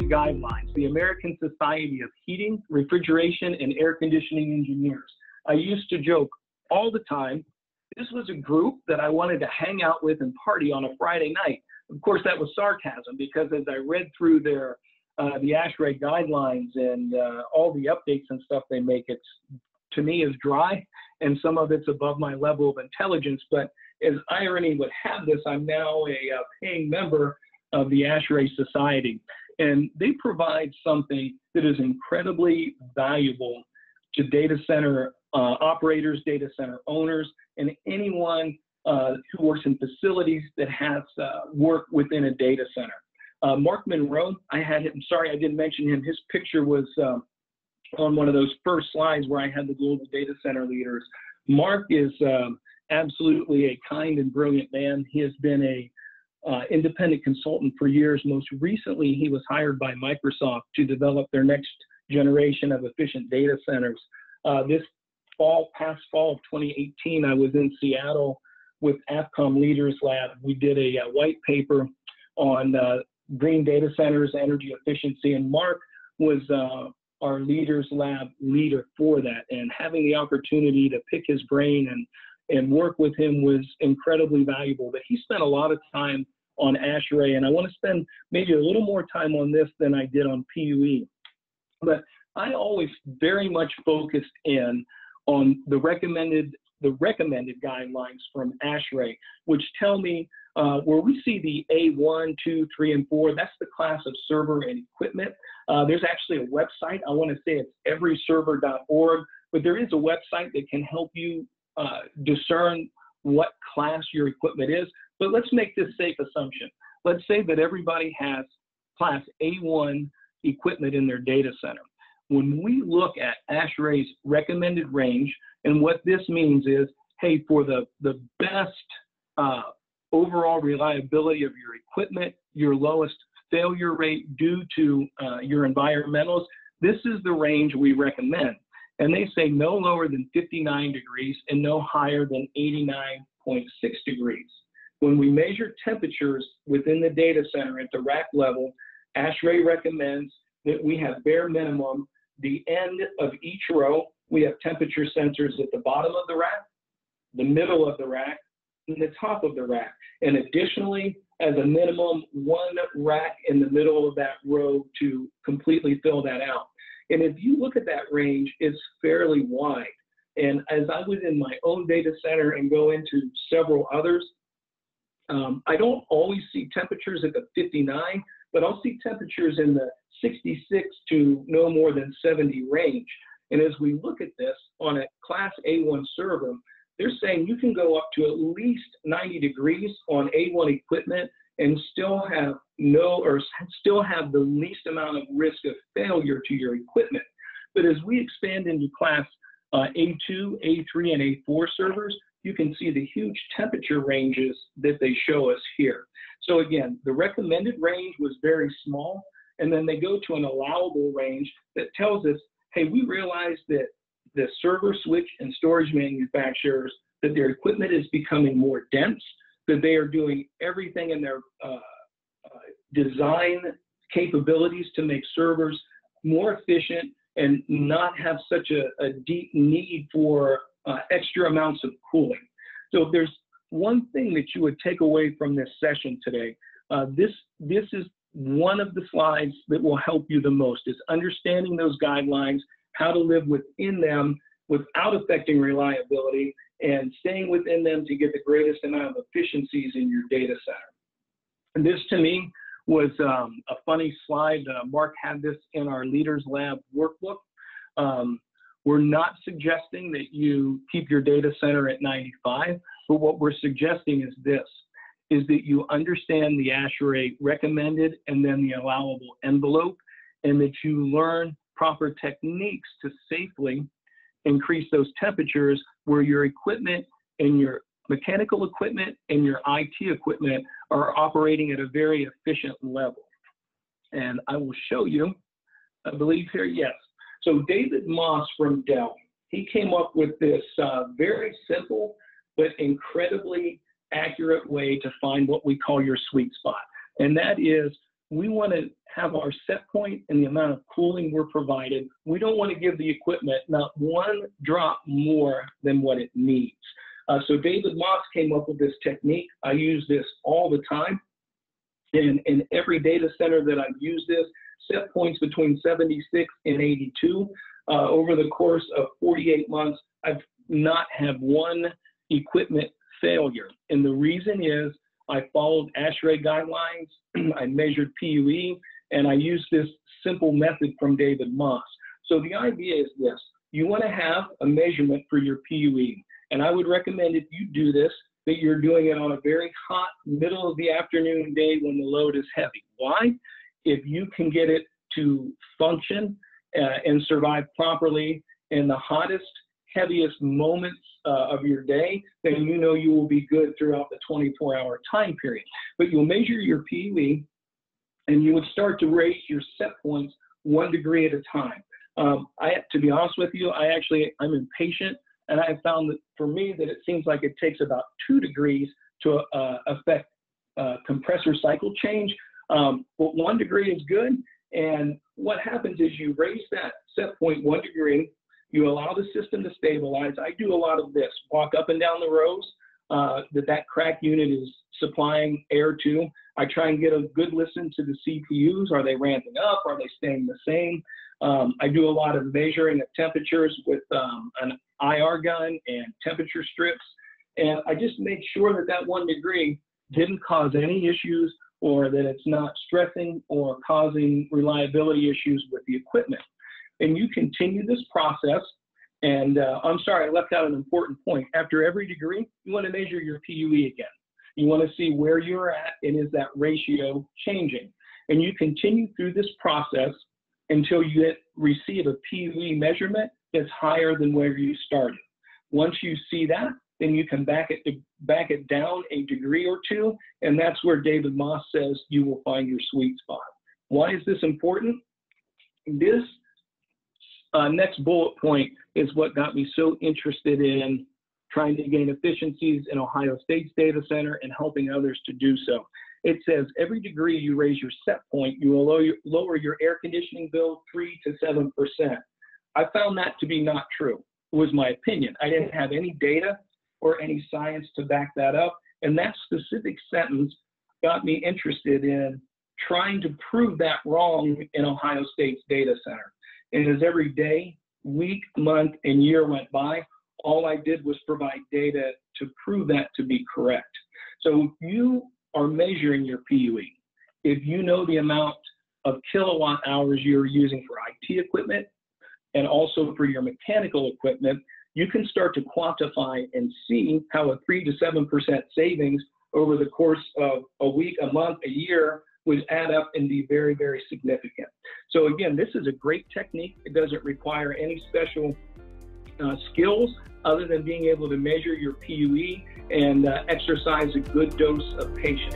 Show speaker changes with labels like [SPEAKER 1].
[SPEAKER 1] Guidelines, the American Society of Heating, Refrigeration, and Air Conditioning Engineers. I used to joke all the time. This was a group that I wanted to hang out with and party on a Friday night. Of course, that was sarcasm because as I read through their uh, the ASHRAE guidelines and uh, all the updates and stuff they make, it's to me is dry, and some of it's above my level of intelligence. But as irony would have this, I'm now a, a uh, paying member of the ASHRAE Society, and they provide something that is incredibly valuable to data center uh, operators, data center owners, and anyone uh, who works in facilities that has uh, work within a data center. Uh, Mark Monroe, I had him, sorry I didn't mention him, his picture was um, on one of those first slides where I had the global data center leaders. Mark is um, absolutely a kind and brilliant man. He has been a uh, independent consultant for years. Most recently, he was hired by Microsoft to develop their next generation of efficient data centers. Uh, this fall, past fall of 2018, I was in Seattle with AFCOM Leaders Lab. We did a, a uh, white paper on uh, green data centers, energy efficiency, and Mark was uh, our Leaders Lab leader for that. And having the opportunity to pick his brain and and work with him was incredibly valuable. But he spent a lot of time on ASHRAE, and I want to spend maybe a little more time on this than I did on PUE. But I always very much focused in on the recommended the recommended guidelines from ASHRAE, which tell me uh, where we see the A1, 2, 3, and 4, that's the class of server and equipment. Uh, there's actually a website. I want to say it's everyserver.org, but there is a website that can help you uh, discern what class your equipment is. But let's make this safe assumption. Let's say that everybody has class A1 equipment in their data center. When we look at ASHRAE's recommended range, and what this means is, hey, for the, the best uh, overall reliability of your equipment, your lowest failure rate due to uh, your environmentals, this is the range we recommend. And they say no lower than 59 degrees and no higher than 89.6 degrees. When we measure temperatures within the data center at the rack level, ASHRAE recommends that we have bare minimum the end of each row. We have temperature sensors at the bottom of the rack, the middle of the rack, and the top of the rack. And additionally, as a minimum, one rack in the middle of that row to completely fill that out. And if you look at that range, it's fairly wide. And as I was in my own data center and go into several others, um, I don't always see temperatures at the 59, but I'll see temperatures in the 66 to no more than 70 range. And as we look at this on a class A1 server, they're saying you can go up to at least 90 degrees on A1 equipment and still have no or still have the least amount of risk of failure to your equipment. But as we expand into class uh, A2, A3, and A4 servers, you can see the huge temperature ranges that they show us here. So again, the recommended range was very small, and then they go to an allowable range that tells us, hey, we realize that the server switch and storage manufacturers, that their equipment is becoming more dense, that they are doing everything in their uh, uh, design capabilities to make servers more efficient and not have such a, a deep need for uh, extra amounts of cooling. So if there's one thing that you would take away from this session today, uh, this, this is one of the slides that will help you the most is understanding those guidelines, how to live within them without affecting reliability and staying within them to get the greatest amount of efficiencies in your data center. And this to me was um, a funny slide. Uh, Mark had this in our Leaders Lab workbook. Um, we're not suggesting that you keep your data center at 95, but what we're suggesting is this, is that you understand the ASHRAE recommended and then the allowable envelope, and that you learn proper techniques to safely increase those temperatures where your equipment and your mechanical equipment and your IT equipment are operating at a very efficient level. And I will show you, I believe here, yes, so David Moss from Dell, he came up with this uh, very simple but incredibly accurate way to find what we call your sweet spot. And that is we want to have our set point and the amount of cooling we're provided. We don't want to give the equipment not one drop more than what it needs. Uh, so David Moss came up with this technique. I use this all the time. In, in every data center that I've used this, set points between 76 and 82. Uh, over the course of 48 months, I've not had one equipment failure. And the reason is I followed ASHRAE guidelines, I measured PUE, and I used this simple method from David Moss. So the idea is this, you want to have a measurement for your PUE. And I would recommend if you do this, that you're doing it on a very hot middle of the afternoon day when the load is heavy. Why? If you can get it to function uh, and survive properly in the hottest, heaviest moments uh, of your day, then you know you will be good throughout the 24 hour time period. But you'll measure your PUE and you would start to raise your set points one degree at a time. Um, I, to be honest with you, I actually, I'm impatient and I found that for me that it seems like it takes about two degrees to uh, affect uh, compressor cycle change. Um, but one degree is good. And what happens is you raise that set point one degree, you allow the system to stabilize. I do a lot of this, walk up and down the rows uh, that that CRAC unit is supplying air to. I try and get a good listen to the CPUs. Are they ramping up? Are they staying the same? Um, I do a lot of measuring of temperatures with um, an IR gun and temperature strips. And I just make sure that that one degree didn't cause any issues or that it's not stressing or causing reliability issues with the equipment. And you continue this process. And uh, I'm sorry, I left out an important point. After every degree, you want to measure your PUE again. You want to see where you're at and is that ratio changing. And you continue through this process until you get, receive a PUE measurement that's higher than where you started. Once you see that, then you can back it back it down a degree or two, and that's where David Moss says you will find your sweet spot. Why is this important? This uh, next bullet point is what got me so interested in trying to gain efficiencies in Ohio State's data center and helping others to do so. It says every degree you raise your set point, you will lower your, air conditioning bill three to seven percent. I found that to be not true. Was my opinion. I didn't have any data or any science to back that up. And that specific sentence got me interested in trying to prove that wrong in Ohio State's data center. And as every day, week, month, and year went by, all I did was provide data to prove that to be correct. So you are measuring your PUE, if you know the amount of kilowatt hours you're using for IT equipment and also for your mechanical equipment, you can start to quantify and see how a 3 to 7% savings over the course of a week, a month, a year would add up and be very, very significant. So again, this is a great technique. It doesn't require any special uh, skills other than being able to measure your PUE and uh, exercise a good dose of patience.